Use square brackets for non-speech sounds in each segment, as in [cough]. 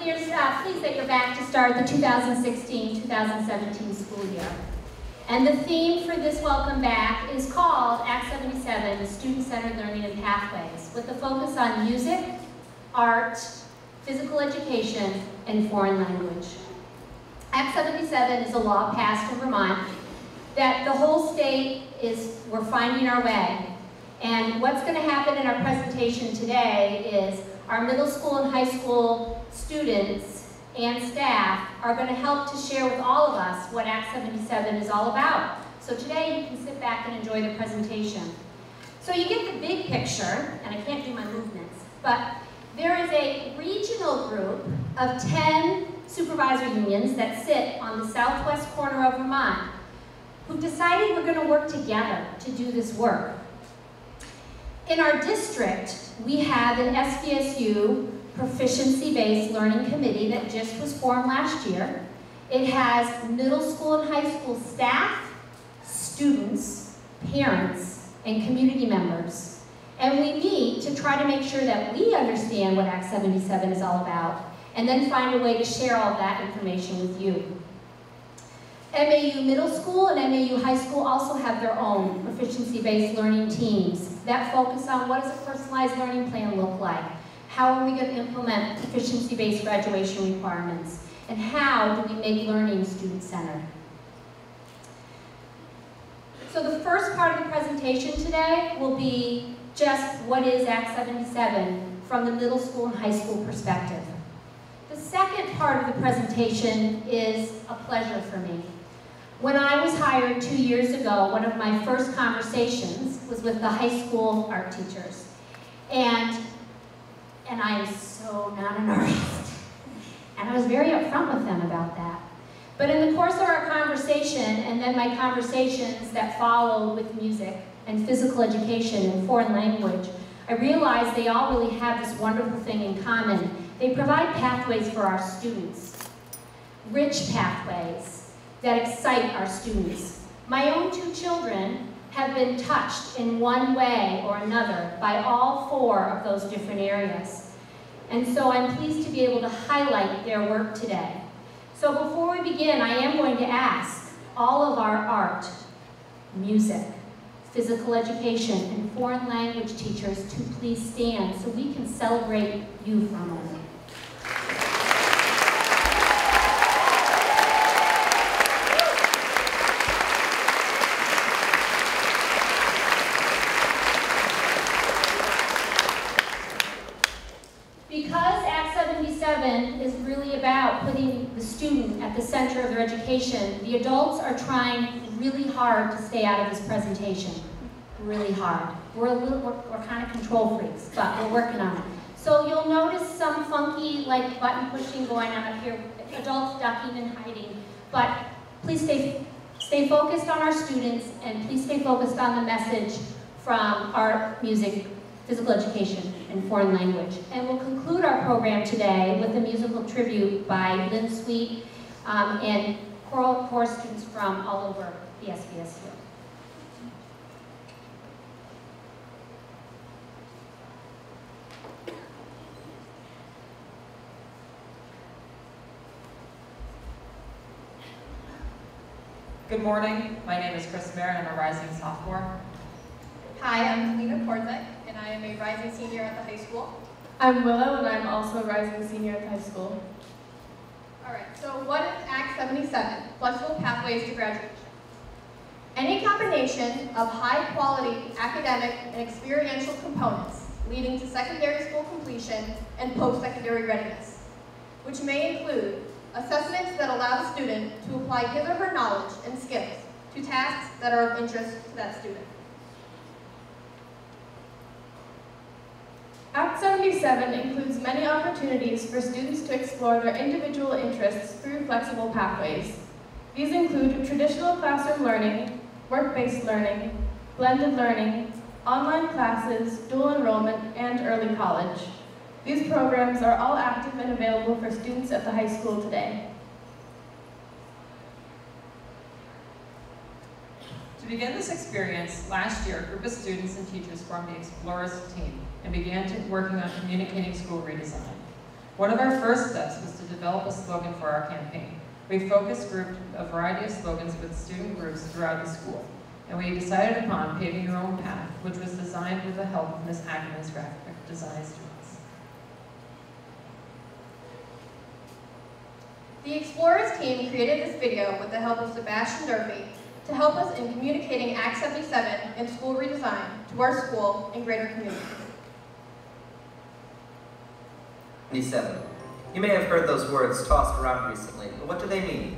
pleased, uh, pleased that you're back to start the 2016-2017 school year. And the theme for this welcome back is called Act 77, Student-Centered Learning and Pathways, with a focus on music, art, physical education, and foreign language. Act 77 is a law passed in Vermont that the whole state is, we're finding our way. And what's going to happen in our presentation today is our middle school and high school students and staff are going to help to share with all of us what Act 77 is all about. So today you can sit back and enjoy the presentation. So you get the big picture, and I can't do my movements, but there is a regional group of 10 supervisor unions that sit on the southwest corner of Vermont who decided we're going to work together to do this work. In our district, we have an SVSU proficiency-based learning committee that just was formed last year. It has middle school and high school staff, students, parents, and community members. And we meet to try to make sure that we understand what Act 77 is all about, and then find a way to share all that information with you. MAU Middle School and MAU High School also have their own proficiency-based learning teams that focus on what does a personalized learning plan look like? How are we going to implement proficiency-based graduation requirements? And how do we make learning student-centered? So the first part of the presentation today will be just what is Act 77 from the middle school and high school perspective. The second part of the presentation is a pleasure for me. When I was hired two years ago, one of my first conversations was with the high school art teachers. And, and I am so not an artist. And I was very upfront with them about that. But in the course of our conversation, and then my conversations that followed with music and physical education and foreign language, I realized they all really have this wonderful thing in common. They provide pathways for our students, rich pathways, that excite our students. My own two children have been touched in one way or another by all four of those different areas. And so I'm pleased to be able to highlight their work today. So before we begin, I am going to ask all of our art, music, physical education, and foreign language teachers to please stand so we can celebrate you for a moment. about putting the student at the education, the adults are trying really hard to stay out of this presentation. Really hard. We're a little, we're, we're kind of control freaks, but we're working on it. So you'll notice some funky like button pushing going on up here, adults ducking and hiding, but please stay, stay focused on our students and please stay focused on the message from art, music, physical education, and foreign language. And we'll conclude our program today with a musical tribute by Lynn Sweet um, and choral corps students from all over the SVSU. Good morning. My name is Chris Marin. I'm a rising sophomore. Hi, I'm Kalina Korzek, and I am a rising senior at the high school. I'm Willow, and I'm also a rising senior at the high school. All right, so what is Act 77, Flexible Pathways to Graduation? Any combination of high-quality academic and experiential components leading to secondary school completion and post-secondary readiness, which may include assessments that allow the student to apply his or her knowledge and skills to tasks that are of interest to that student. Act 77 includes many opportunities for students to explore their individual interests through flexible pathways. These include traditional classroom learning, work-based learning, blended learning, online classes, dual enrollment, and early college. These programs are all active and available for students at the high school today. To begin this experience, last year, a group of students and teachers formed the Explorers team and began working on communicating school redesign. One of our first steps was to develop a slogan for our campaign. We focus grouped a variety of slogans with student groups throughout the school, and we decided upon paving your own path, which was designed with the help of Ms. Ackerman's graphic design students. The Explorers team created this video with the help of Sebastian Durfee to help us in communicating Act 77 and school redesign to our school and greater community. 77. You may have heard those words tossed around recently, but what do they mean?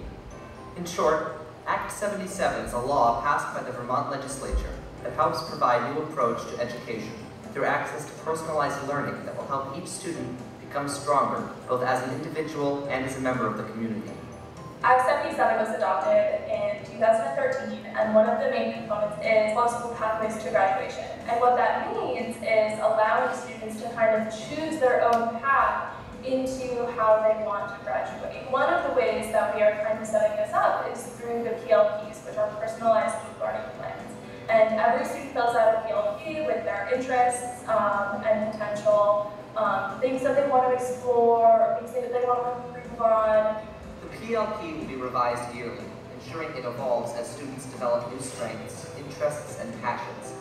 In short, Act 77 is a law passed by the Vermont legislature that helps provide new approach to education through access to personalized learning that will help each student become stronger, both as an individual and as a member of the community. Act 77 was adopted in 2013, and one of the main components is flexible pathways to graduation. And what that means is allowing students to kind of choose their own path into how they want to graduate. One of the ways that we are kind of setting this up is through the PLPs, which are personalized learning plans. And every student fills out a PLP with their interests um, and potential um, things that they want to explore, things that they want to improve on, PLP will be revised yearly, ensuring it evolves as students develop new strengths, interests, and passions.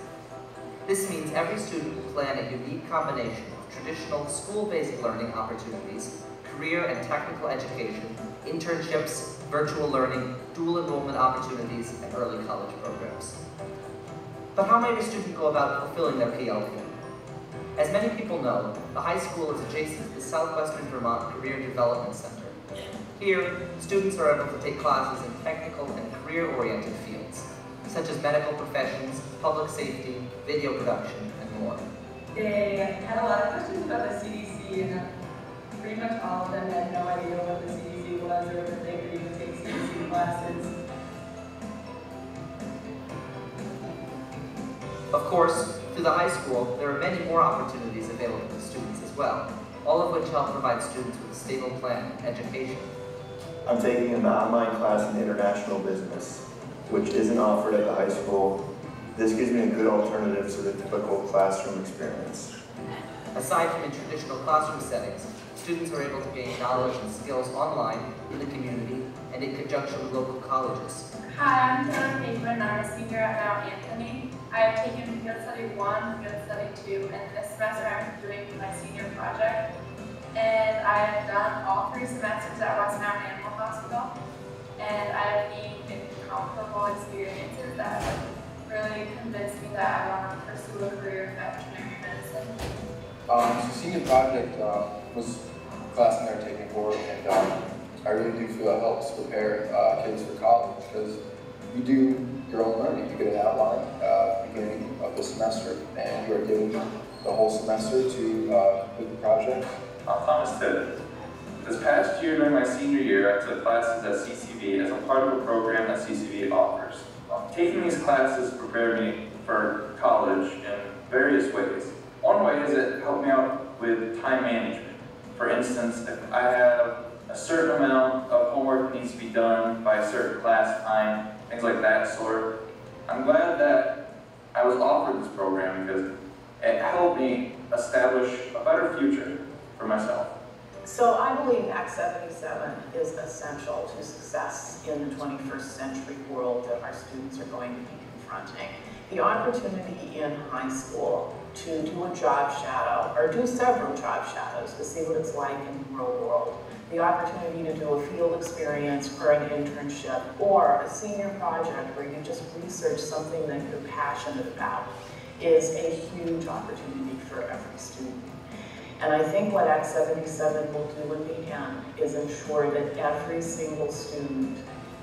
This means every student will plan a unique combination of traditional school-based learning opportunities, career and technical education, internships, virtual learning, dual enrollment opportunities, and early college programs. But how might a student go about fulfilling their PLP? As many people know, the high school is adjacent to the Southwestern Vermont Career Development Center, here, students are able to take classes in technical and career-oriented fields, such as medical professions, public safety, video production, and more. They had a lot of questions about the CDC, and pretty much all of them had no idea what the CDC was or that they could even take CDC classes. Of course, through the high school, there are many more opportunities available to students as well, all of which help provide students with a stable plan of education. I'm taking an online class in international business, which isn't offered at the high school. This gives me a good alternative to the typical classroom experience. Aside from in traditional classroom settings, students are able to gain knowledge and skills online, in the community, and in conjunction with local colleges. Hi, I'm Taylor Bateman. I'm a senior at Mount Anthony. I have taken Field Study 1, Field Study 2, and this semester I'm doing my senior project and I have done all three semesters at West Mountain Animal Hospital, and I have gained incomparable experiences that have really convinced me that I want to pursue a career in veterinary medicine. Um, so senior project uh, was a class that they're taking forward, and um, I really do feel it helps prepare uh, kids for college because you do your own learning. You get an outline uh, beginning of the semester, and you are given the whole semester to uh, complete the project. I'm Thomas Tibbett. This past year during my senior year, I took classes at CCV as a part of a program that CCV offers. Taking these classes prepared me for college in various ways. One way is it helped me out with time management. For instance, if I have a certain amount of homework that needs to be done by a certain class time, things like that sort, I'm glad that I was offered this program because it helped me establish a better future for myself. So I believe Act 77 is essential to success in the 21st century world that our students are going to be confronting. The opportunity in high school to do a job shadow, or do several job shadows to see what it's like in the real world. The opportunity to do a field experience or an internship or a senior project where you just research something that you're passionate about is a huge opportunity for every student. And I think what Act 77 will do in the end is ensure that every single student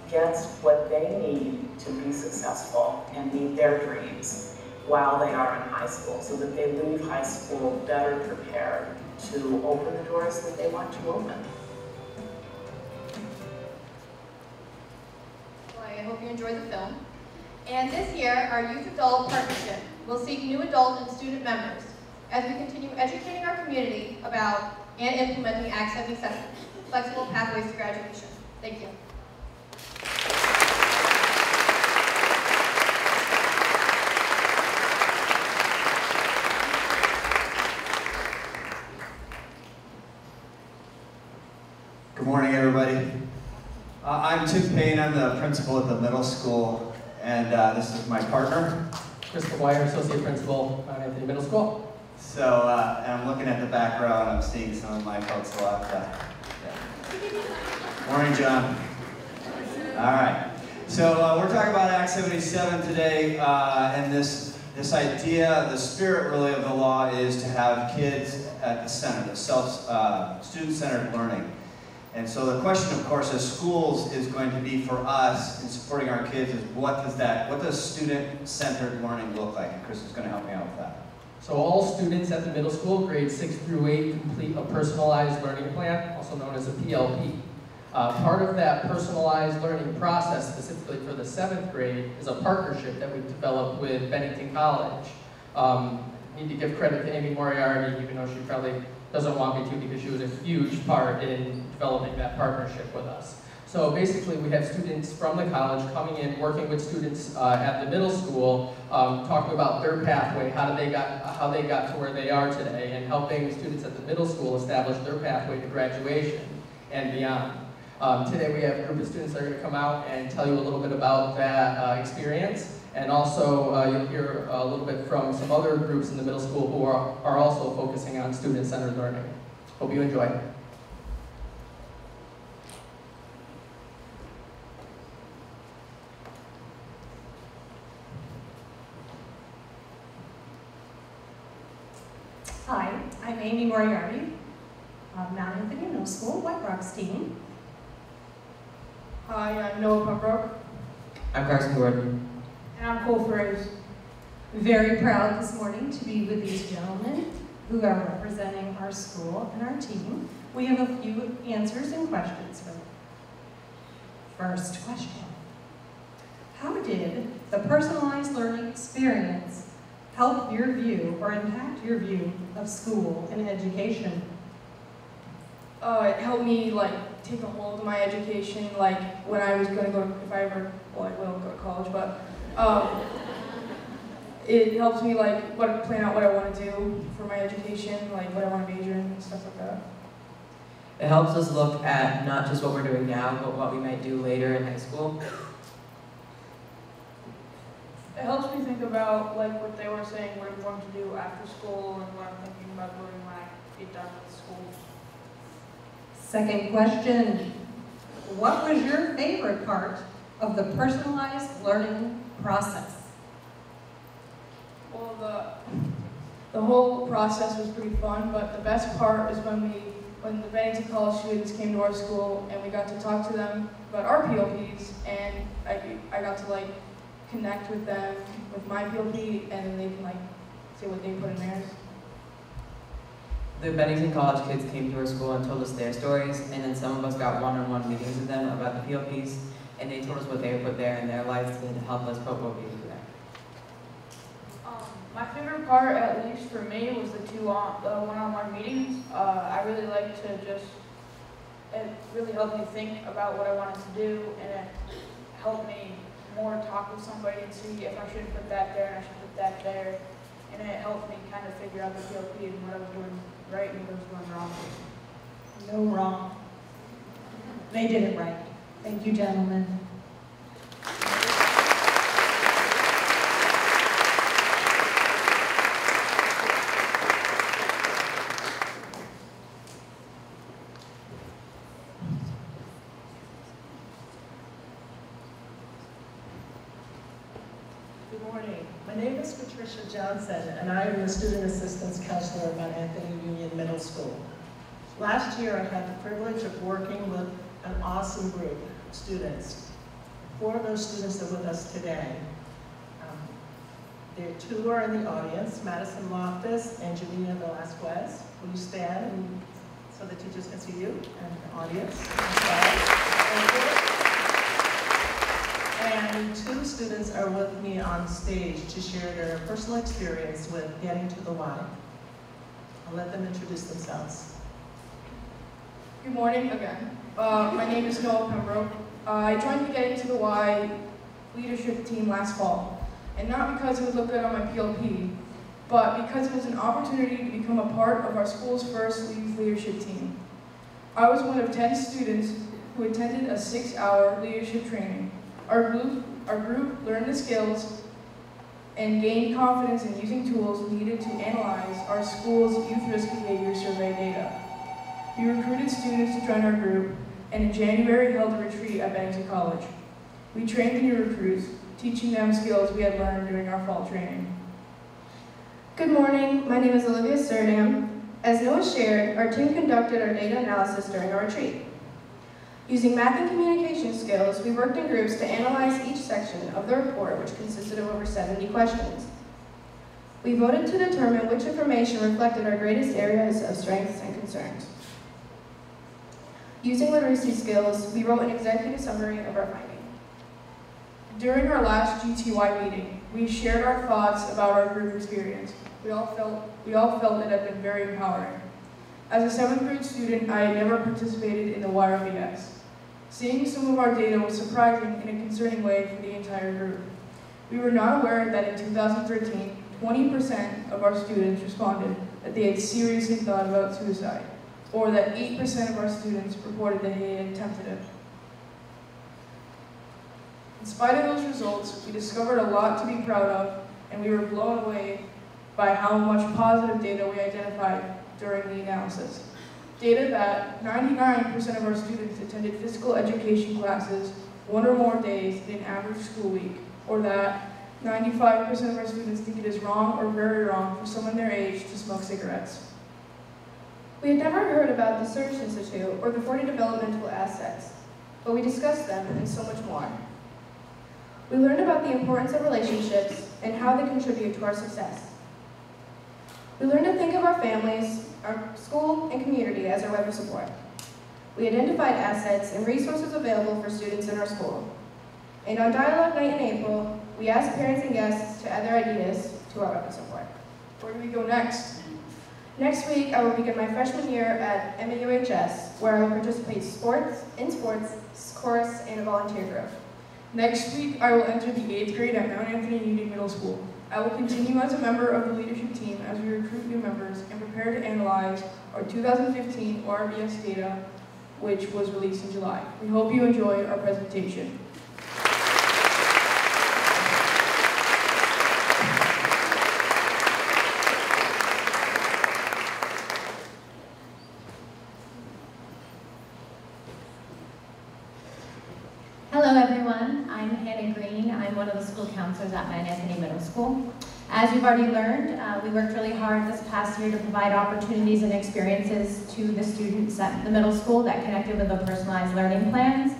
gets what they need to be successful and meet their dreams while they are in high school so that they leave high school better prepared to open the doors that they want to open. I hope you enjoyed the film. And this year, our Youth Adult Partnership will seek new adult and student members as we continue educating our community about and implementing Act 77, flexible pathways to graduation. Thank you. Good morning, everybody. Uh, I'm Tim Payne. I'm the principal at the middle school, and uh, this is my partner. Chris McGuire, Associate Principal at Anthony Middle School. So, uh, and I'm looking at the background, I'm seeing some of my folks a lot. Uh, yeah. Morning, John. All right. So uh, we're talking about Act 77 today, uh, and this this idea, the spirit really of the law is to have kids at the center, the self uh, student-centered learning. And so the question, of course, as schools is going to be for us in supporting our kids is what does that, what does student-centered learning look like? And Chris is going to help me out with that. So all students at the middle school, grades 6 through 8, complete a personalized learning plan, also known as a PLP. Uh, part of that personalized learning process, specifically for the seventh grade, is a partnership that we've developed with Bennington College. Um, need to give credit to Amy Moriarty, even though she probably doesn't want me to because she was a huge part in developing that partnership with us. So basically, we have students from the college coming in, working with students uh, at the middle school, um, talking about their pathway, how they got how they got to where they are today, and helping students at the middle school establish their pathway to graduation and beyond. Um, today, we have a group of students that are going to come out and tell you a little bit about that uh, experience, and also uh, you'll hear a little bit from some other groups in the middle school who are, are also focusing on student-centered learning. Hope you enjoy. Hi, I'm Amy Moriarty of Mount Anthony Middle School, White Rocks team. Hi, I'm Noah Pembroke. I'm Carson Gordon. And I'm Cole Fraze. Very proud this morning to be with these gentlemen who are representing our school and our team. We have a few answers and questions for them. First question. How did the personalized learning experience help your view or impact your view of school and education? Uh, it helped me like take a hold of my education, like when I was gonna go, if I ever, well, I will go to college, but um, it helps me like what plan out what I want to do for my education, like what I want to major in and stuff like that. It helps us look at not just what we're doing now, but what we might do later in high school. It helps me think about like what they were saying, what I'm going to do after school, and what I'm thinking about doing when I get done with school. Second question. What was your favorite part of the personalized learning process? Well, the the whole process was pretty fun, but the best part was when we when the Bennington College students came to our school and we got to talk to them about our PLPs, and I I got to like connect with them with my PLP, and they can like say what they put in theirs. The Bennington College kids came to our school and told us their stories, and then some of us got one-on-one meetings with them about the PLPs, and they told us what they put there in their lives to help us put what we do there. Um, my favorite part, at least for me, was the two on the one-on-one meetings. Uh, I really like to just it really helped me think about what I wanted to do, and it helped me more talk with somebody and see if I should put that there and I should put that there. And it helped me kind of figure out the PLP and what I was doing right and what I was doing wrong. No wrong. They did it right. Thank you, gentlemen. Good morning. My name is Patricia Johnson, and I am the Student Assistance Counselor at Anthony Union Middle School. Last year, I had the privilege of working with an awesome group of students. Four of those students are with us today. Um, There two are in the audience, Madison Loftus and Janina Velasquez. Will you stand and- so the teachers can see you and the audience? And two students are with me on stage to share their personal experience with getting to the Y. I'll let them introduce themselves. Good morning again. Uh, my name is Noah Pembroke. Uh, I joined the Getting to the Y leadership team last fall, and not because it would look good on my PLP, but because it was an opportunity to become a part of our school's first youth leadership team. I was one of 10 students who attended a six-hour leadership training. Our group, our group learned the skills and gained confidence in using tools needed to analyze our school's youth risk behavior survey data. We recruited students to join our group and in January held a retreat at Banksy College. We trained the new recruits, teaching them skills we had learned during our fall training. Good morning, my name is Olivia Surdam. As Noah shared, our team conducted our data analysis during our retreat. Using math and communication skills, we worked in groups to analyze each section of the report, which consisted of over 70 questions. We voted to determine which information reflected our greatest areas of strengths and concerns. Using literacy skills, we wrote an executive summary of our findings. During our last GTY meeting, we shared our thoughts about our group experience. We all felt, we all felt it had been very empowering. As a seventh grade student, I had never participated in the YRBS. Seeing some of our data was surprising in a concerning way for the entire group. We were not aware that in 2013, 20% of our students responded that they had seriously thought about suicide, or that 8% of our students reported that they had attempted it. In spite of those results, we discovered a lot to be proud of, and we were blown away by how much positive data we identified during the analysis. Data that 99% of our students attended physical education classes one or more days in an average school week, or that 95% of our students think it is wrong or very wrong for someone their age to smoke cigarettes. We had never heard about the Search Institute or the 40 developmental assets, but we discussed them and so much more. We learned about the importance of relationships and how they contribute to our success. We learned to think of our families, our school, and community as our web of support. We identified assets and resources available for students in our school. And on Dialogue Night in April, we asked parents and guests to add their ideas to our web of support. Where do we go next? Next week, I will begin my freshman year at MAUHS, where I will participate sports, in sports, chorus, and a volunteer group. Next week, I will enter the 8th grade at Mount Anthony Union Middle School. I will continue as a member of the leadership team as we recruit new members and prepare to analyze our 2015 ORBS data, which was released in July. We hope you enjoy our presentation. Hello, everyone. I'm Hannah Green. I'm one of the school counselors at Mount Anthony Middle School. As you've already learned, uh, we worked really hard this past year to provide opportunities and experiences to the students at the middle school that connected with the personalized learning plans.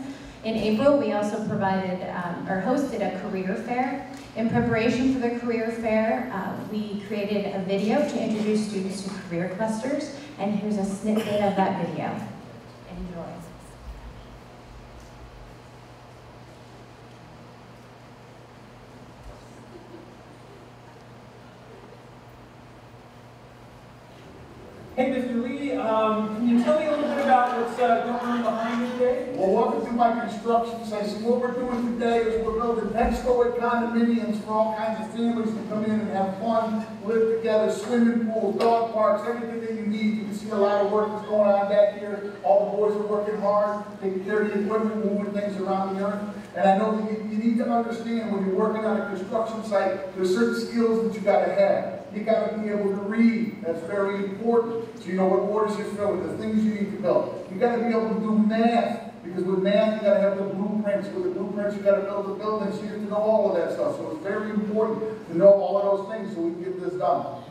In April, we also provided um, or hosted a career fair. In preparation for the career fair, uh, we created a video to introduce students to career clusters, and here's a snippet of that video. Enjoy. Hey, Mr. Lee, um, can you tell me a little bit about what's uh, going on behind you today? Well, welcome to my construction session. What we're doing today is we're building next-story condominiums for all kinds of families to come in and have fun, live together, swimming pools, dog parks, everything that you need. You can see a lot of work that's going on back here. All the boys are working hard, taking care of the equipment, moving things around the earth. And I know that you, you need to understand when you're working on a construction site, there's certain skills that you gotta have. You gotta be able to read, that's very important. So you know what orders you're filling, the things you need to build. You gotta be able to do math, because with math, you gotta have the blueprints. With the blueprints, you gotta build the buildings, you have to know all of that stuff. So it's very important to know all of those things so we can get this done.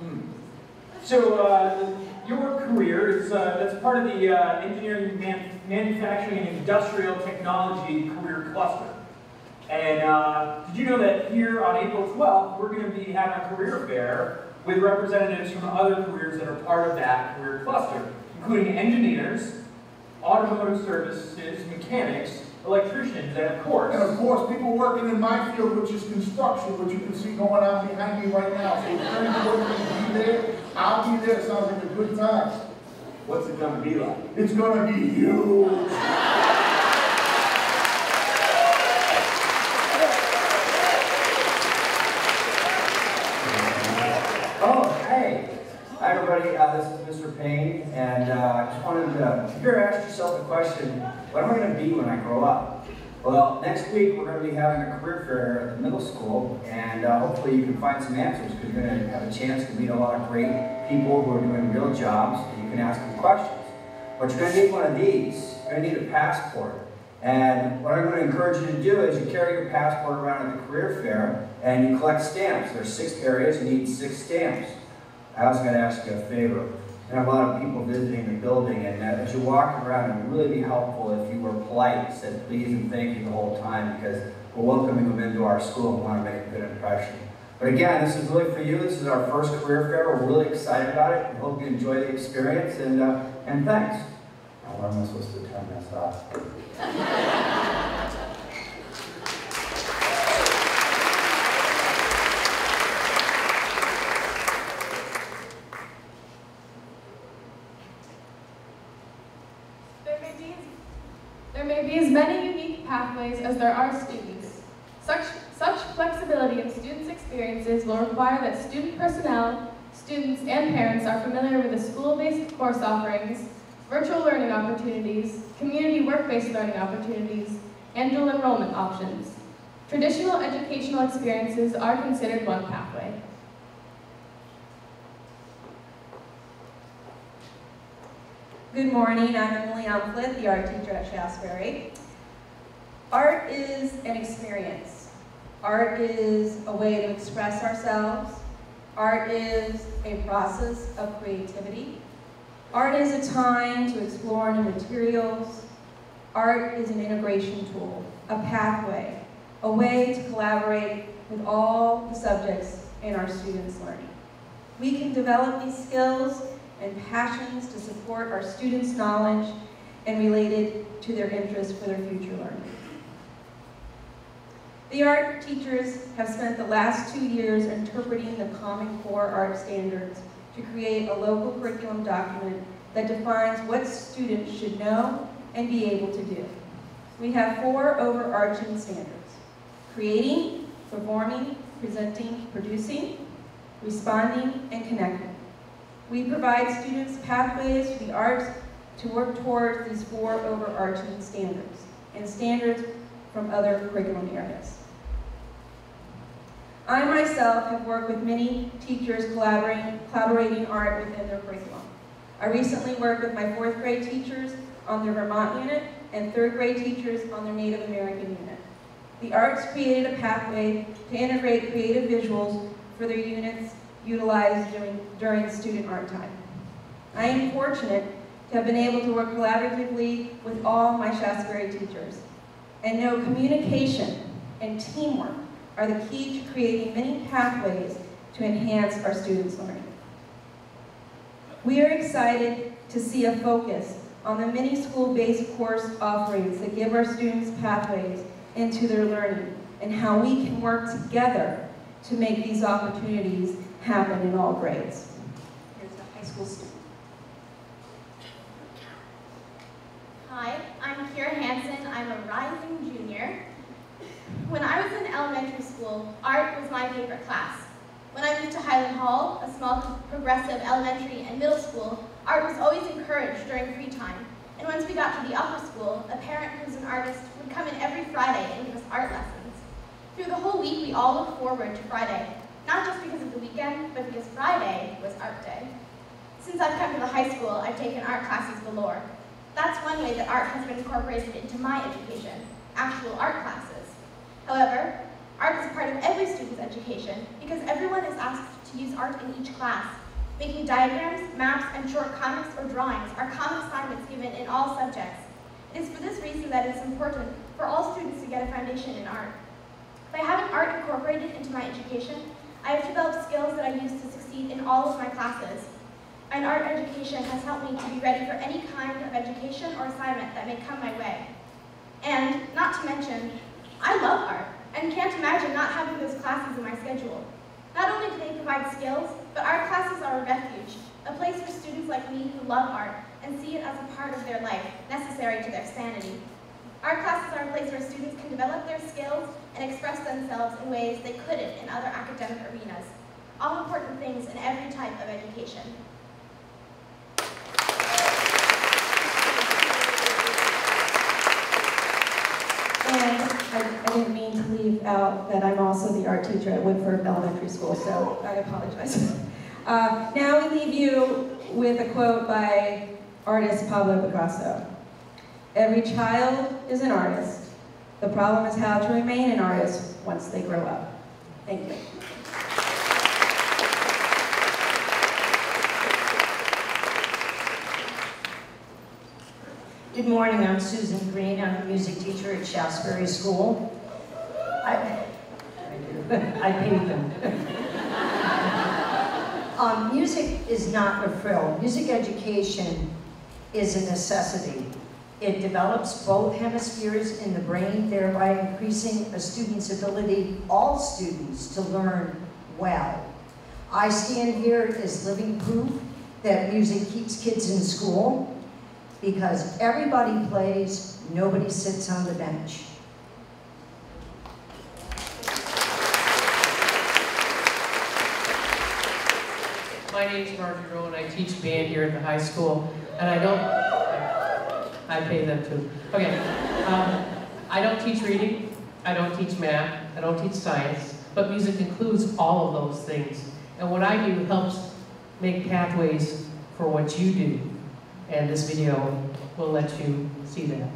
So, uh, your career is uh, that's part of the uh, engineering, man manufacturing, and industrial technology career cluster. And uh, did you know that here on April 12th, we're going to be having a career fair with representatives from other careers that are part of that career cluster, including engineers, automotive services, mechanics, electricians, and of course, And of course, people working in my field, which is construction, which you can see going on behind me right now. So it's very important to be there. I'll be there. Sounds like a good time. What's it gonna be like? It's gonna be huge. Oh, and uh, I just wanted to, if you ever asked yourself the question, what am I going to be when I grow up? Well, next week we're going to be having a career fair at the middle school, and uh, hopefully you can find some answers because you're going to have a chance to meet a lot of great people who are doing real jobs, and you can ask them questions. But you're going to need one of these. You're going to need a passport. And what I'm going to encourage you to do is you carry your passport around at the career fair and you collect stamps. There's six areas, you need six stamps. I was going to ask you a favor. Are a lot of people visiting the building, and uh, as you walk around, it would really be helpful if you were polite, said please and thank you the whole time, because we're welcoming them into our school and want to make a good impression. But again, this is really for you. This is our first career fair. We're really excited about it. We hope you enjoy the experience, and, uh, and thanks. Now, am I supposed to turn this off? [laughs] There may be, there may be as many unique pathways as there are students. Such, such flexibility in students' experiences will require that student personnel, students, and parents are familiar with the school-based course offerings, virtual learning opportunities, community work-based learning opportunities, and dual enrollment options. Traditional educational experiences are considered one pathway. Good morning, I'm Emily Umflett, the art teacher at Shaftsbury. Art is an experience. Art is a way to express ourselves. Art is a process of creativity. Art is a time to explore new materials. Art is an integration tool, a pathway, a way to collaborate with all the subjects in our students' learning. We can develop these skills and passions to support our students' knowledge and related to their interests for their future learning. The art teachers have spent the last two years interpreting the Common Core art standards to create a local curriculum document that defines what students should know and be able to do. We have four overarching standards. Creating, performing, presenting, producing, responding, and connecting. We provide students pathways to the arts to work towards these four overarching standards and standards from other curriculum areas. I myself have worked with many teachers collaborating, collaborating art within their curriculum. I recently worked with my fourth grade teachers on their Vermont unit and third grade teachers on their Native American unit. The arts created a pathway to integrate creative visuals for their units utilized during, during student art time. I am fortunate to have been able to work collaboratively with all my Shaftsbury teachers and know communication and teamwork are the key to creating many pathways to enhance our students' learning. We are excited to see a focus on the many school-based course offerings that give our students pathways into their learning and how we can work together to make these opportunities happen in all grades. Here's a high school student. Hi, I'm Kira Hansen. I'm a rising junior. When I was in elementary school, art was my favorite class. When I moved to Highland Hall, a small progressive elementary and middle school, art was always encouraged during free time. And once we got to the upper school, a parent who's an artist would come in every Friday and give us art lessons. Through the whole week, we all looked forward to Friday, not just because of the weekend, but because Friday was art day. Since I've come to the high school, I've taken art classes galore. That's one way that art has been incorporated into my education, actual art classes. However, art is a part of every student's education because everyone is asked to use art in each class. Making diagrams, maps, and short comics or drawings are common assignments given in all subjects. It is for this reason that it is important for all students to get a foundation in art. By having art incorporated into my education, I have developed skills that I use to succeed in all of my classes. An art education has helped me to be ready for any kind of education or assignment that may come my way. And, not to mention, I love art and can't imagine not having those classes in my schedule. Not only do they provide skills, but art classes are a refuge, a place for students like me who love art and see it as a part of their life, necessary to their sanity. Art classes are a place where students can develop their skills and express themselves in ways they couldn't in other academic arenas. All important things in every type of education. Didn't mean to leave out that I'm also the art teacher at Woodford Elementary School, so I apologize. [laughs] Uh, now we leave you with a quote by artist Pablo Picasso. Every child is an artist. The problem is how to remain an artist once they grow up. Thank you. Good morning, I'm Susan Green. I'm a music teacher at Shaftsbury School. I, I [laughs] paid them. [laughs] um, music is not a frill. Music education is a necessity. It develops both hemispheres in the brain, thereby increasing a student's ability, all students, to learn well. I stand here as living proof that music keeps kids in school because everybody plays, nobody sits on the bench. My name is Marjorie Rowe and I teach band here at the high school. And I don't, I pay them too. Okay, um, I don't teach reading, I don't teach math, I don't teach science, but music includes all of those things. And what I do helps make pathways for what you do. And this video will let you see that.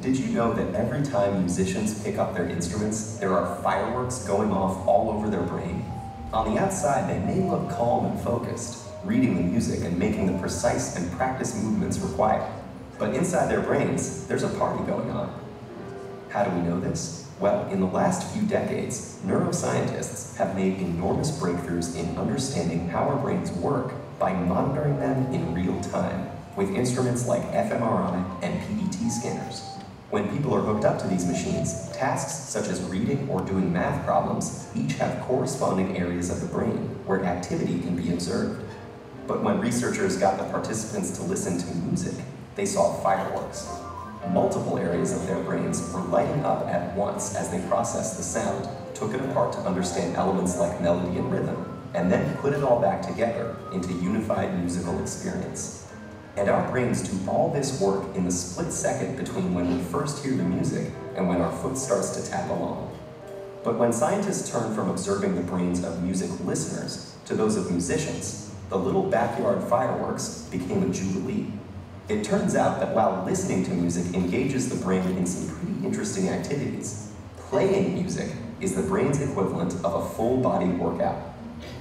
Did you know that every time musicians pick up their instruments, there are fireworks going off all over their brain? On the outside, they may look calm and focused, reading the music and making the precise and practiced movements required. But inside their brains, there's a party going on. How do we know this? Well, in the last few decades, neuroscientists have made enormous breakthroughs in understanding how our brains work by monitoring them in real time with instruments like fMRI and PET scanners. When people are hooked up to these machines, tasks such as reading or doing math problems each have corresponding areas of the brain where activity can be observed. But when researchers got the participants to listen to music, they saw fireworks. Multiple areas of their brains were lighting up at once as they processed the sound, took it apart to understand elements like melody and rhythm, and then put it all back together into unified musical experience. And our brains do all this work in the split second between when we first hear the music and when our foot starts to tap along. But when scientists turn from observing the brains of music listeners to those of musicians, the little backyard fireworks became a jubilee. It turns out that while listening to music engages the brain in some pretty interesting activities, playing music is the brain's equivalent of a full body workout.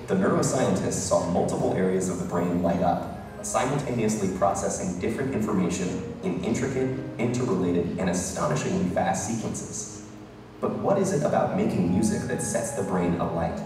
The neuroscientists saw multiple areas of the brain light up, simultaneously processing different information in intricate, interrelated, and astonishingly fast sequences. But what is it about making music that sets the brain alight?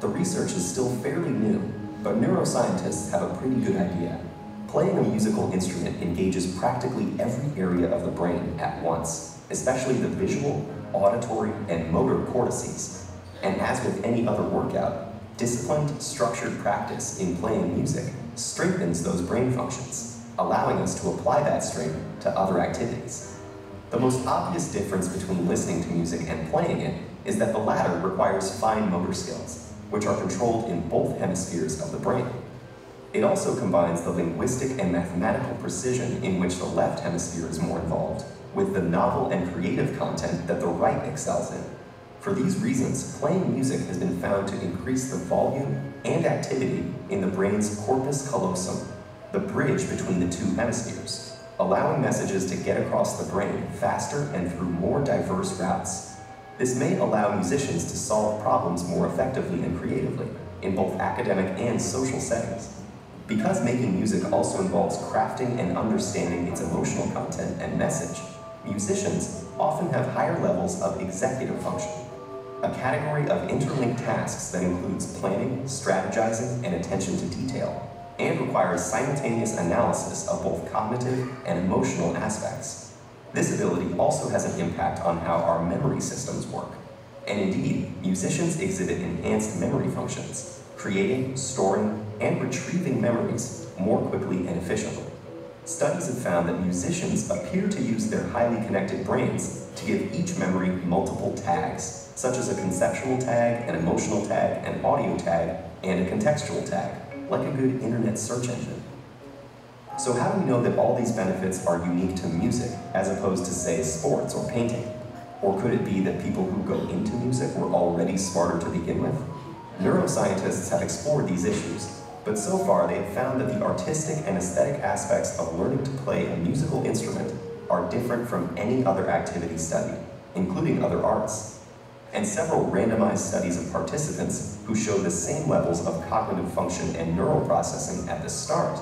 The research is still fairly new, but neuroscientists have a pretty good idea. Playing a musical instrument engages practically every area of the brain at once, especially the visual, auditory, and motor cortices. And as with any other workout, disciplined, structured practice in playing music strengthens those brain functions, allowing us to apply that strength to other activities. The most obvious difference between listening to music and playing it is that the latter requires fine motor skills, which are controlled in both hemispheres of the brain. It also combines the linguistic and mathematical precision in which the left hemisphere is more involved, with the novel and creative content that the right excels in. For these reasons, playing music has been found to increase the volume and activity in the brain's corpus callosum, the bridge between the two hemispheres, allowing messages to get across the brain faster and through more diverse routes. This may allow musicians to solve problems more effectively and creatively in both academic and social settings. Because making music also involves crafting and understanding its emotional content and message, musicians often have higher levels of executive function, a category of interlinked tasks that includes planning, strategizing, and attention to detail, and requires simultaneous analysis of both cognitive and emotional aspects. This ability also has an impact on how our memory systems work. And indeed, musicians exhibit enhanced memory functions, creating, storing, and retrieving memories more quickly and efficiently. Studies have found that musicians appear to use their highly connected brains to give each memory multiple tags, such as a conceptual tag, an emotional tag, an audio tag, and a contextual tag, like a good internet search engine. So how do we know that all these benefits are unique to music, as opposed to, say, sports or painting? Or could it be that people who go into music were already smarter to begin with? Neuroscientists have explored these issues, but so far they have found that the artistic and aesthetic aspects of learning to play a musical instrument are different from any other activity studied, including other arts. And several randomized studies of participants who show the same levels of cognitive function and neural processing at the start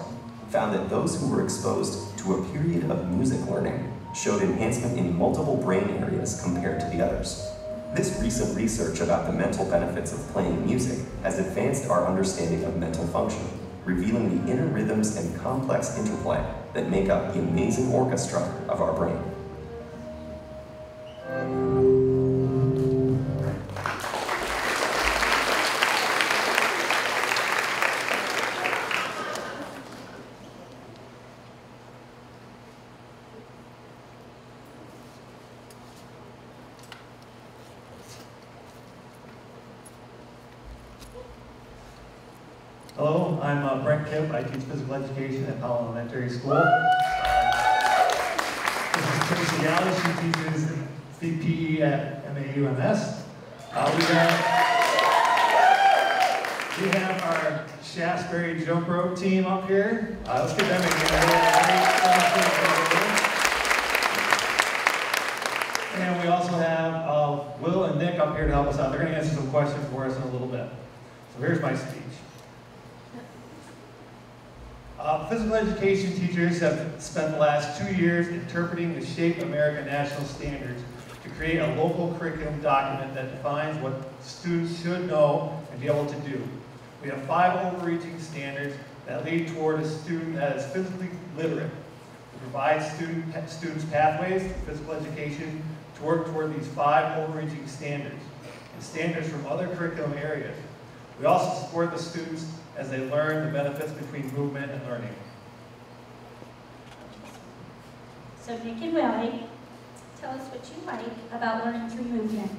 found that those who were exposed to a period of music learning showed enhancement in multiple brain areas compared to the others. This recent research about the mental benefits of playing music has advanced our understanding of mental function, revealing the inner rhythms and complex interplay that make up the amazing orchestra of our brain. Hello, I'm uh, Brent Kemp. I teach physical education at Pownal Elementary School. This is Tracy Galley. She teaches CPE at MAUMS. Uh, we, got, we have our Shaftsbury jump rope team up here. Uh, let's get them in here. And we also have uh, Will and Nick up here to help us out. They're going to answer some questions for us in a little bit. So here's my speech. Physical education teachers have spent the last two years interpreting the Shape America National Standards to create a local curriculum document that defines what students should know and be able to do. We have five overreaching standards that lead toward a student that is physically literate. We provide student, students pathways to physical education to work toward these five overreaching standards and standards from other curriculum areas. We also support the students as they learn the benefits between movement and learning. So Nick and Willie, tell us what you like about learning through movement.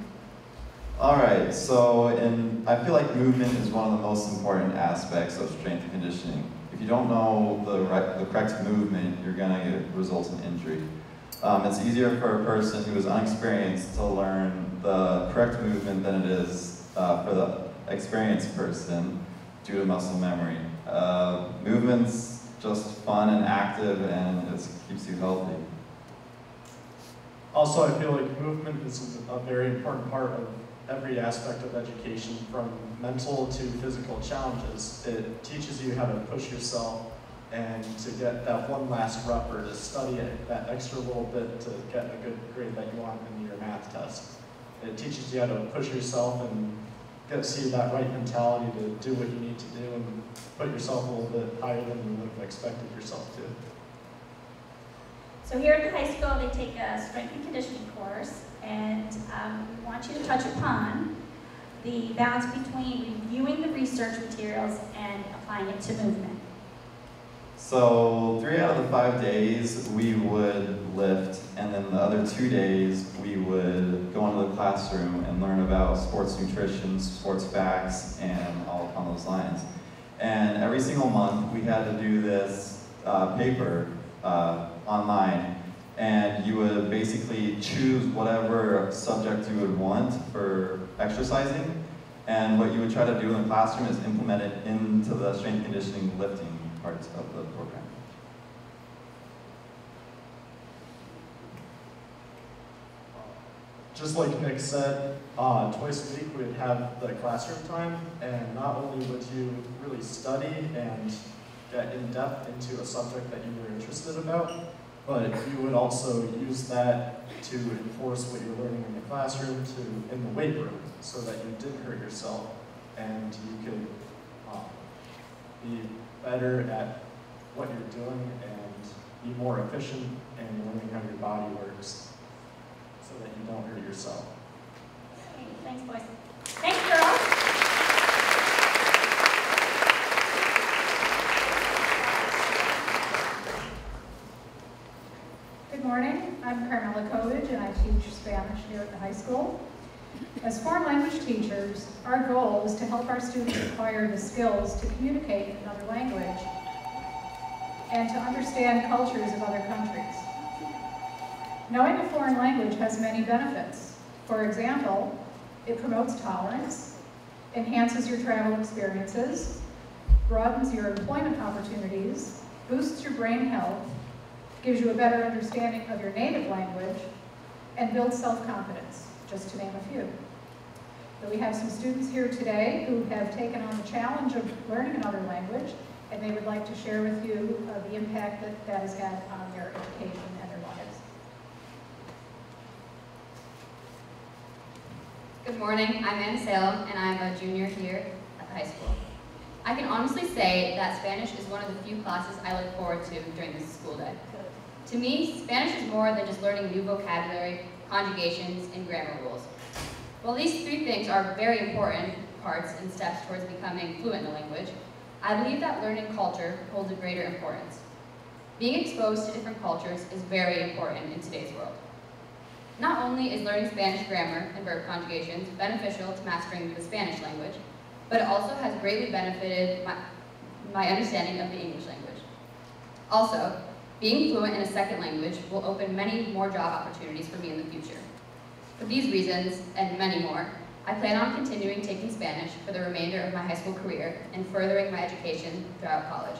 All right, so and I feel like movement is one of the most important aspects of strength and conditioning. If you don't know the, right, the correct movement, you're gonna get results in injury. Um, it's easier for a person who is unexperienced to learn the correct movement than it is uh, for the experienced person due to muscle memory. Uh, movement's just fun and active and it keeps you healthy. Also, I feel like movement is a very important part of every aspect of education, from mental to physical challenges. It teaches you how to push yourself and to get that one last rep or to study it that extra little bit to get a good grade that you want in your math test. It teaches you how to push yourself and gets you that right mentality to do what you need to do and put yourself a little bit higher than you would have expected yourself to. So here at the high school, they take a strength and conditioning course, and um, we want you to touch upon the balance between reviewing the research materials and applying it to movement. So three out of the five days we would lift, and then the other two days we would go into the classroom and learn about sports nutrition, sports facts, and all on those lines. And every single month we had to do this uh, paper uh, online, and you would basically choose whatever subject you would want for exercising, and what you would try to do in the classroom is implement it into the strength conditioning lifting parts of the program. Just like Nick said, uh, twice a week we'd have the classroom time, and not only would you really study and get in depth into a subject that you were interested about, but you would also use that to enforce what you're learning in the classroom to in the weight room, so that you didn't hurt yourself and you could um, be better at what you're doing and be more efficient in learning how your body works so that you don't hurt yourself. Okay, thanks, boys. Thanks, girls. Good morning. I'm Carmela Kovich, and I teach Spanish here at the high school. As foreign language teachers, our goal is to help our students acquire the skills to communicate in another language and to understand cultures of other countries. Knowing a foreign language has many benefits. For example, it promotes tolerance, enhances your travel experiences, broadens your employment opportunities, boosts your brain health, gives you a better understanding of your native language, and builds self-confidence, just to name a few. So we have some students here today who have taken on the challenge of learning another language, and they would like to share with you uh, the impact that that has had on their education and their lives. Good morning, I'm Anna Salem, and I'm a junior here at the high school. I can honestly say that Spanish is one of the few classes I look forward to during this school day. To me, Spanish is more than just learning new vocabulary, conjugations, and grammar rules. While these three things are very important parts and steps towards becoming fluent in the language, I believe that learning culture holds a greater importance. Being exposed to different cultures is very important in today's world. Not only is learning Spanish grammar and verb conjugations beneficial to mastering the Spanish language, but it also has greatly benefited my, my understanding of the English language. Also, being fluent in a second language will open many more job opportunities for me in the future. For these reasons, and many more, I plan on continuing taking Spanish for the remainder of my high school career and furthering my education throughout college.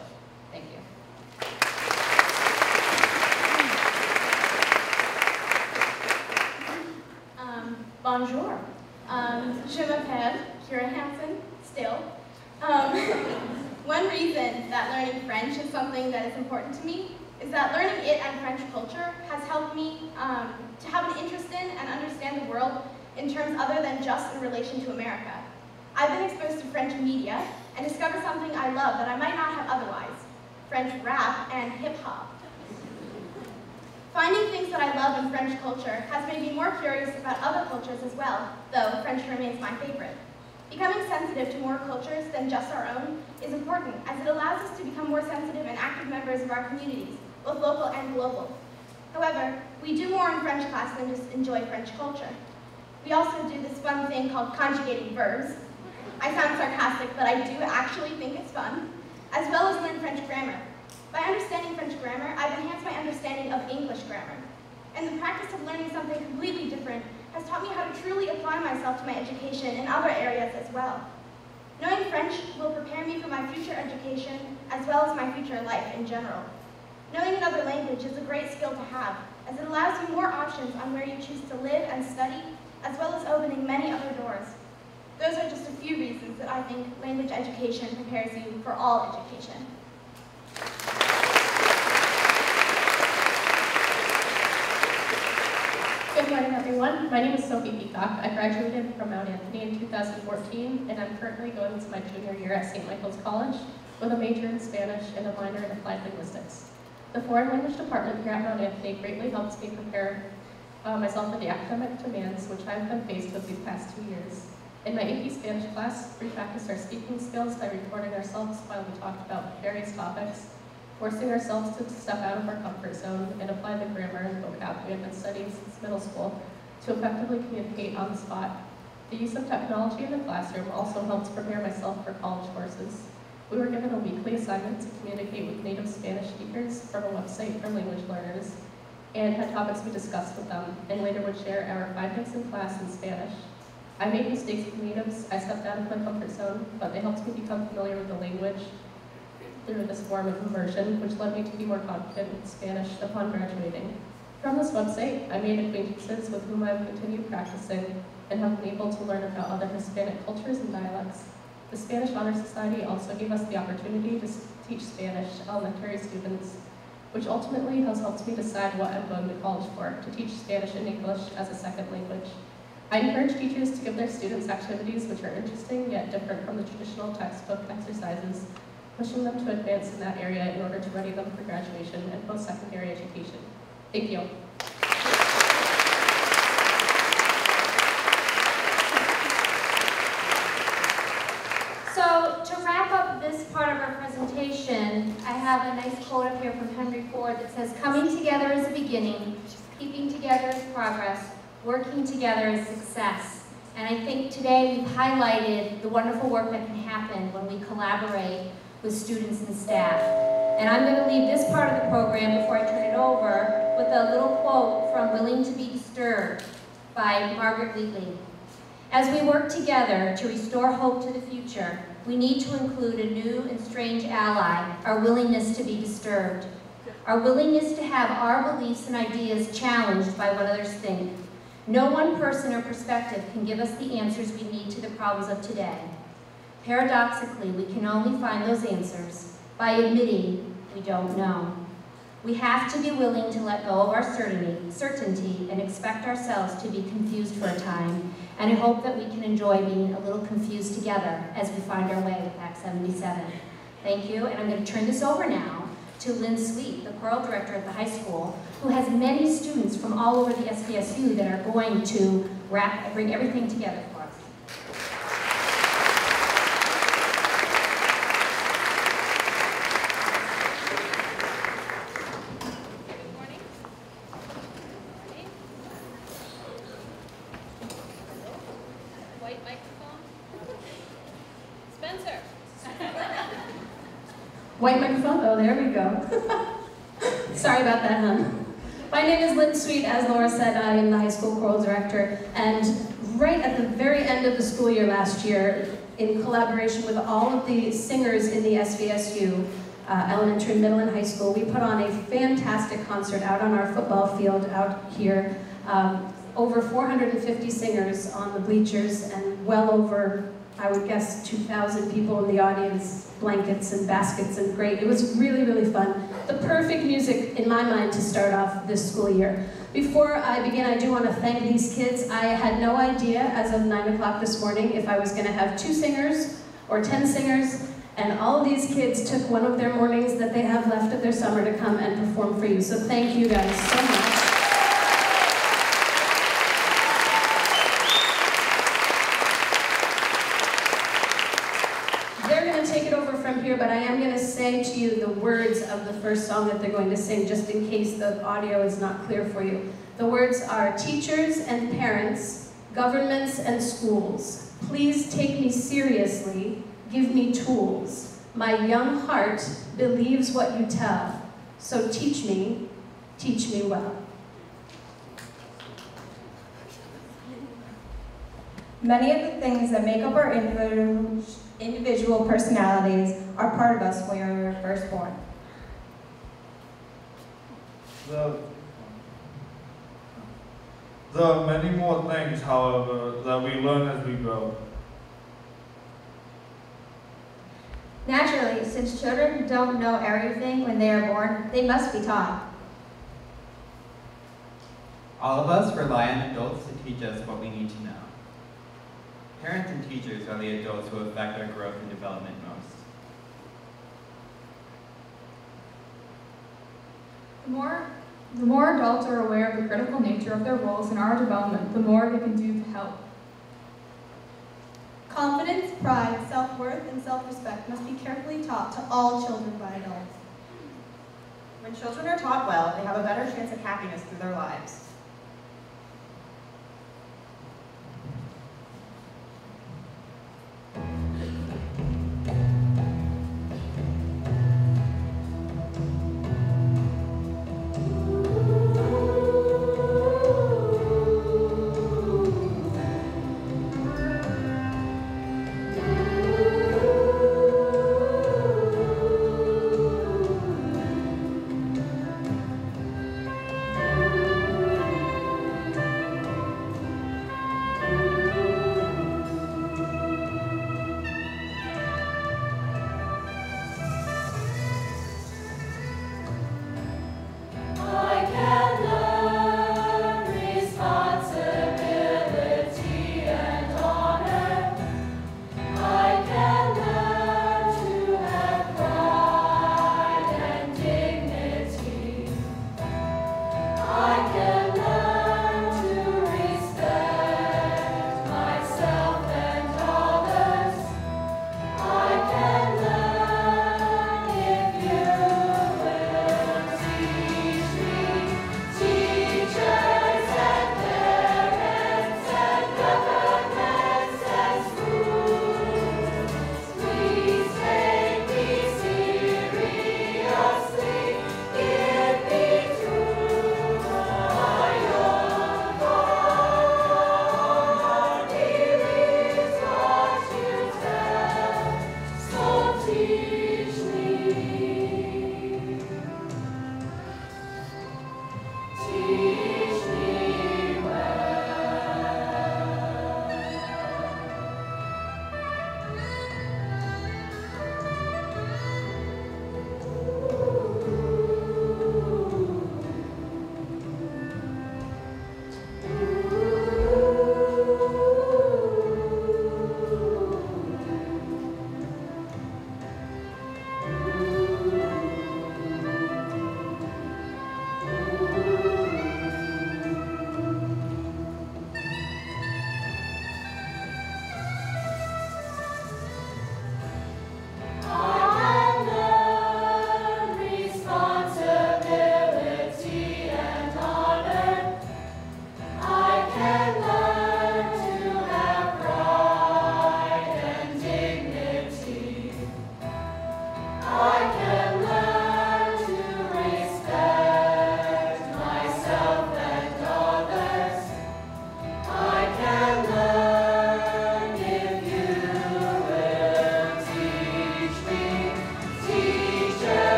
Thank you. Um, bonjour. Um, je m'appelle Kira Hansen, still. Um, [laughs] one reason that learning French is something that is important to me is that learning it and French culture has helped me um, to have an interest in and understand the world in terms other than just in relation to America. I've been exposed to French media and discovered something I love that I might not have otherwise, French rap and hip hop. Finding things that I love in French culture has made me more curious about other cultures as well, though French remains my favorite. Becoming sensitive to more cultures than just our own is important as it allows us to become more sensitive and active members of our communities, both local and global. However, we do more in French class than just enjoy French culture. We also do this fun thing called conjugating verbs. I sound sarcastic, but I do actually think it's fun, as well as learn French grammar. By understanding French grammar, I've enhanced my understanding of English grammar. And the practice of learning something completely different has taught me how to truly apply myself to my education in other areas as well. Knowing French will prepare me for my future education as well as my future life in general. Knowing another language is a great skill to have, as it allows you more options on where you choose to live and study, as well as opening many other doors. Those are just a few reasons that I think language education prepares you for all education. Good morning, everyone. My name is Sophie Peacock. I graduated from Mount Anthony in 2014, and I'm currently going into my junior year at St. Michael's College with a major in Spanish and a minor in applied linguistics. The foreign language department here at Mount Anthony greatly helps me prepare uh, myself for the academic demands which I've been faced with these past two years. In my AP Spanish class, we practiced our speaking skills by recording ourselves while we talked about various topics, forcing ourselves to step out of our comfort zone and apply the grammar and vocab we have been studying since middle school to effectively communicate on the spot. The use of technology in the classroom also helps prepare myself for college courses. We were given a weekly assignment to communicate with native Spanish speakers from a website for language learners and had topics we discussed with them and later would share our findings in class in Spanish. I made mistakes with natives, I stepped out of my comfort zone, but they helped me become familiar with the language through this form of immersion, which led me to be more confident in Spanish upon graduating. From this website, I made acquaintances with whom I've continued practicing and have been able to learn about other Hispanic cultures and dialects. The Spanish Honor Society also gave us the opportunity to teach Spanish to elementary students, which ultimately has helped me decide what I'm going to college for, to teach Spanish and English as a second language. I encourage teachers to give their students activities which are interesting yet different from the traditional textbook exercises, pushing them to advance in that area in order to ready them for graduation and post-secondary education. Thank you. So to wrap up this part of our have a nice quote up here from Henry Ford that says, coming together is a beginning, keeping together together is progress, working together is success. And I think today we've highlighted the wonderful work that can happen when we collaborate with students and staff. And I'm going to leave this part of the program before I turn it over with a little quote from Willing to be Disturbed by Margaret Wheatley. As we work together to restore hope to the future, we need to include a new and strange ally, our willingness to be disturbed. Our willingness to have our beliefs and ideas challenged by what others think. No one person or perspective can give us the answers we need to the problems of today. Paradoxically, we can only find those answers by admitting we don't know. We have to be willing to let go of our certainty, certainty and expect ourselves to be confused for a time, and I hope that we can enjoy being a little confused together as we find our way with Act 77. Thank you, and I'm going to turn this over now to Lynn Sweet, the choral director at the high school, who has many students from all over the SVSU that are going to wrap, bring everything together for us. White microphone. Spencer. White microphone? Oh, there we go. [laughs] Sorry about that, hon. My name is Lynn Sweet. As Laura said, I am the high school choral director. And right at the very end of the school year last year, in collaboration with all of the singers in the SVSU, uh, elementary, middle, and high school, we put on a fantastic concert out on our football field out here. Um, over 450 singers on the bleachers and well over, I would guess, 2,000 people in the audience, blankets and baskets and great. It was really, really fun. The perfect music, in my mind, to start off this school year. Before I begin, I do want to thank these kids. I had no idea as of 9 o'clock this morning if I was going to have two singers or 10 singers, and all of these kids took one of their mornings that they have left of their summer to come and perform for you. So thank you guys so much. They're going to take it over from here, but I am going to say to you the words of the first song that they're going to sing, just in case the audio is not clear for you. The words are teachers and parents, governments and schools. Please take me seriously, give me tools. My young heart believes what you tell, so teach me, teach me well. Many of the things that make up our individual, personalities are part of us when we are first born. The, there are many more things, however, that we learn as we grow. Naturally, since children don't know everything when they are born, they must be taught. All of us rely on adults to teach us what we need to know. Parents and teachers are the adults who affect our growth and development most. The more, the more adults are aware of the critical nature of their roles in our development, the more they can do to help. Confidence, pride, self-worth, and self-respect must be carefully taught to all children by adults. When children are taught well, they have a better chance of happiness through their lives.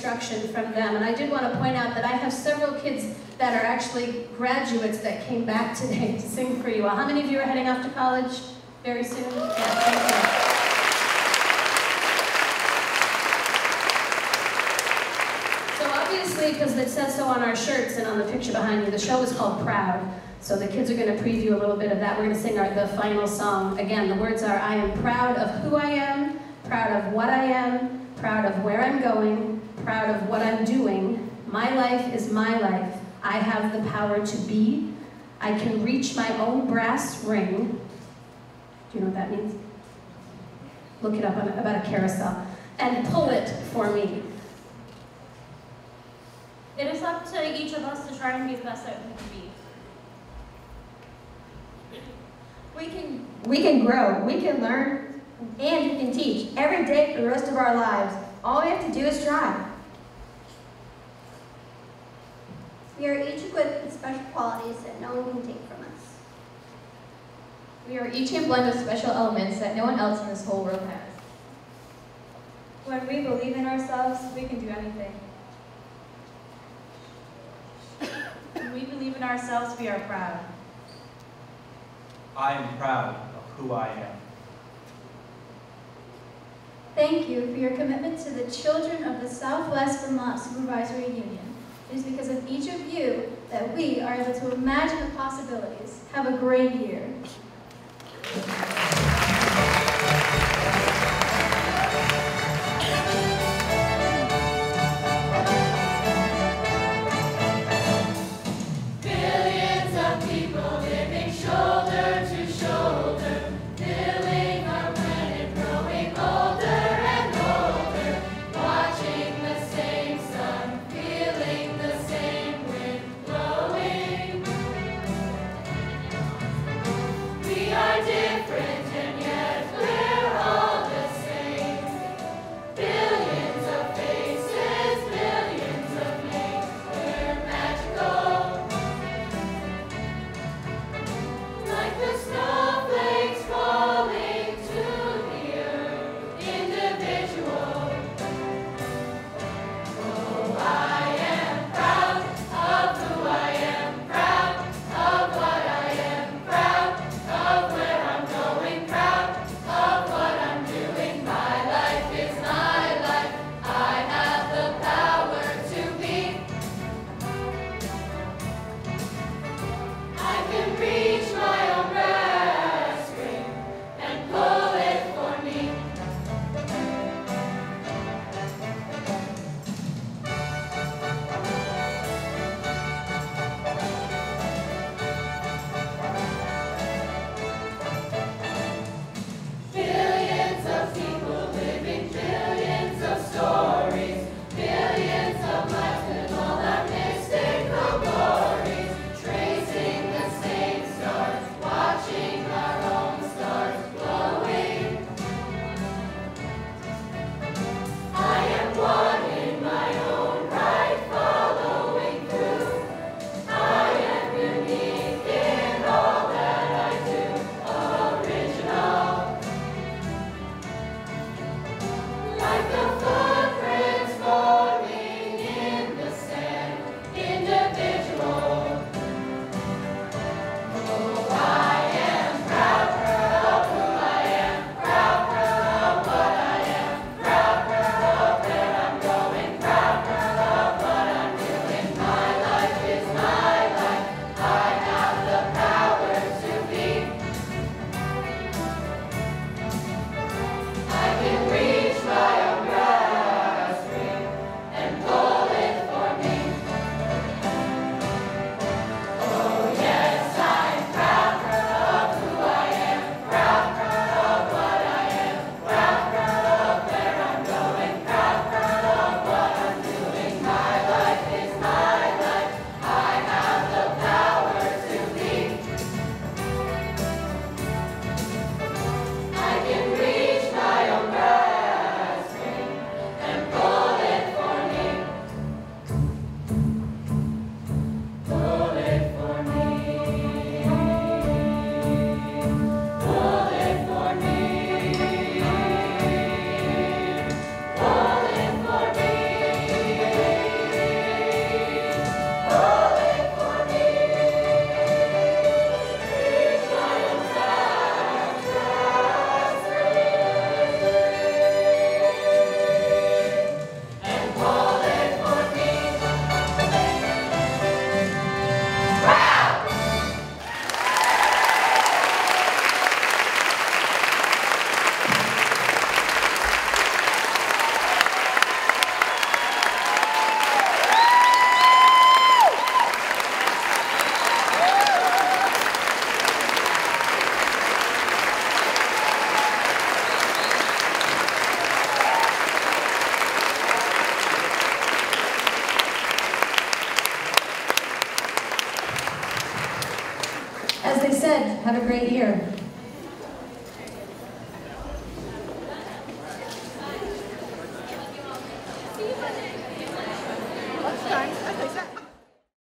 Instruction from them. And I did want to point out that I have several kids that are actually graduates that came back [laughs] today to sing for you. How many of you are heading off to college very soon? Yeah, thank you. obviously, because it says so on our shirts and on the picture behind you, the show is called Proud. So the kids are going to preview a little bit of that. We're going to sing our, the final song. Again, the words are, I am proud of who I am, proud of what I am, proud of where I'm going, proud of what I'm doing. My life is my life. I have the power to be. I can reach my own brass ring. Do you know what that means? Look it up on, about a carousel. And pull it for me. It is up to each of us to try and be the best that we can be. We can, we can grow, we can learn, and we can teach every day for the rest of our lives. All we have to do is try. We are each equipped with special qualities that no one can take from us. We are each a blend of special elements that no one else in this whole world has. When we believe in ourselves, we can do anything. When we believe in ourselves, we are proud. I am proud of who I am. Thank you for your commitment to the children of the Southwest Vermont Supervisory Union. It is because of each of you that we are able to imagine the possibilities. Have a great year. Have a great year.